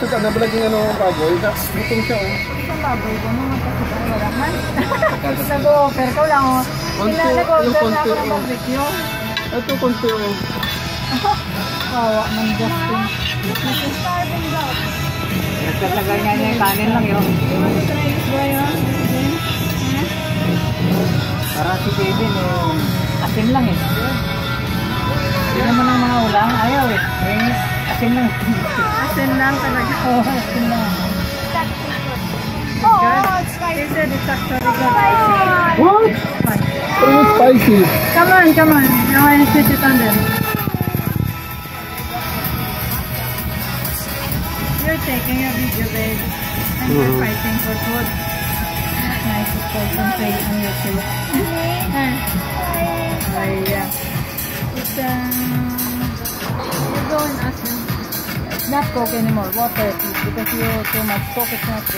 sa ano, balaging ano, baboy. Gutom siya, oh. Isang baboy ko, mga kasi wala man. Nag-offer ko lang, oh. Sila nag-order yung na ako ng oh. barbecue. Ito, konti, oh. Kawa man Justin. Starving daw. Nagtatagal niya niya yung kanin lang yun. You want to try this boy, oh? Again? Para si Baby, no, asin lang eh. Hindi naman ang mga ulam, ayaw eh. Asin lang. Asin lang talaga. Oo, asin lang. Oh, it's spicy. They said it's actually good. What? Spicy. It's spicy. Come on, come on. I want to put it on them. You're taking a video, babe. And you're Mhm. fighting for food. Nice to concentrate on your food. Huh? Oh, yeah. It's, um, not Coke anymore, water, please, because you too much Coke is not